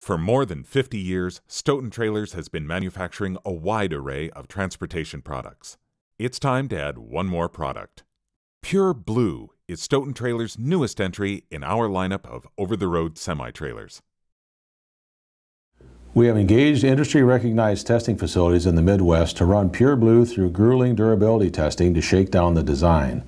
For more than 50 years, Stoughton Trailers has been manufacturing a wide array of transportation products. It's time to add one more product. PureBlue is Stoughton Trailers' newest entry in our lineup of over the road semi trailers. We have engaged industry recognized testing facilities in the Midwest to run PureBlue through grueling durability testing to shake down the design.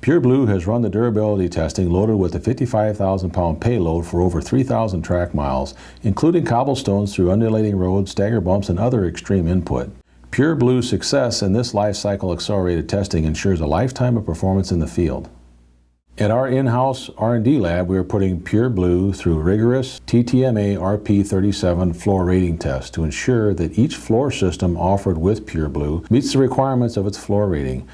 PureBlue has run the durability testing loaded with a 55,000 pound payload for over 3,000 track miles, including cobblestones through undulating roads, stagger bumps, and other extreme input. PureBlue's success in this life cycle accelerated testing ensures a lifetime of performance in the field. At our in-house R&D lab, we are putting PureBlue through rigorous TTMA RP37 floor rating tests to ensure that each floor system offered with PureBlue meets the requirements of its floor rating.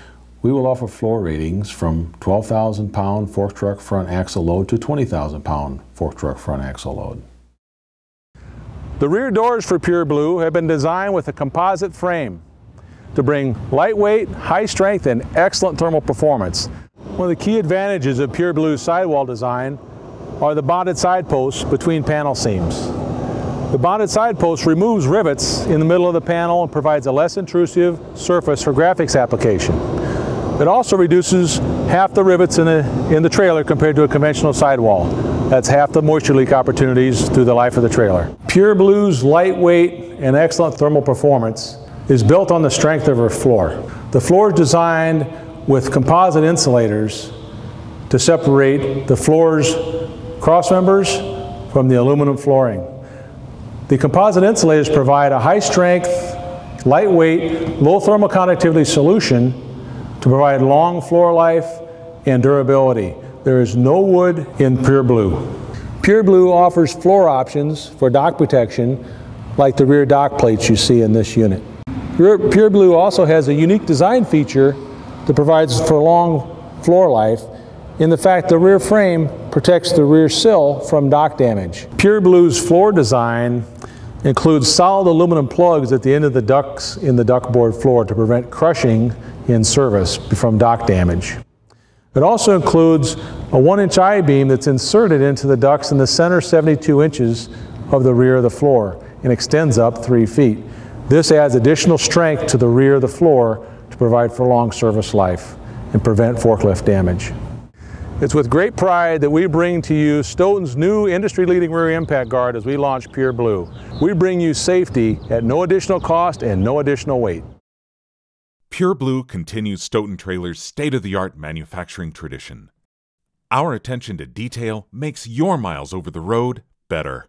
We will offer floor ratings from 12,000 pound fork truck front axle load to 20,000 pound fork truck front axle load. The rear doors for PureBlue have been designed with a composite frame to bring lightweight, high strength, and excellent thermal performance. One of the key advantages of PureBlue's sidewall design are the bonded side posts between panel seams. The bonded side post removes rivets in the middle of the panel and provides a less intrusive surface for graphics application. It also reduces half the rivets in the, in the trailer compared to a conventional sidewall. That's half the moisture leak opportunities through the life of the trailer. PureBlue's lightweight and excellent thermal performance is built on the strength of her floor. The floor is designed with composite insulators to separate the floor's cross members from the aluminum flooring. The composite insulators provide a high strength, lightweight, low thermal conductivity solution to provide long floor life and durability. There is no wood in PureBlue. Pure Blue offers floor options for dock protection like the rear dock plates you see in this unit. PureBlue also has a unique design feature that provides for long floor life in the fact the rear frame protects the rear sill from dock damage. PureBlue's floor design includes solid aluminum plugs at the end of the ducts in the duckboard floor to prevent crushing in service from dock damage. It also includes a one inch I-beam that's inserted into the ducts in the center 72 inches of the rear of the floor and extends up three feet. This adds additional strength to the rear of the floor to provide for long service life and prevent forklift damage. It's with great pride that we bring to you Stoughton's new industry-leading rear impact guard as we launch PureBlue. We bring you safety at no additional cost and no additional weight. PureBlue continues Stoughton Trailer's state-of-the-art manufacturing tradition. Our attention to detail makes your miles over the road better.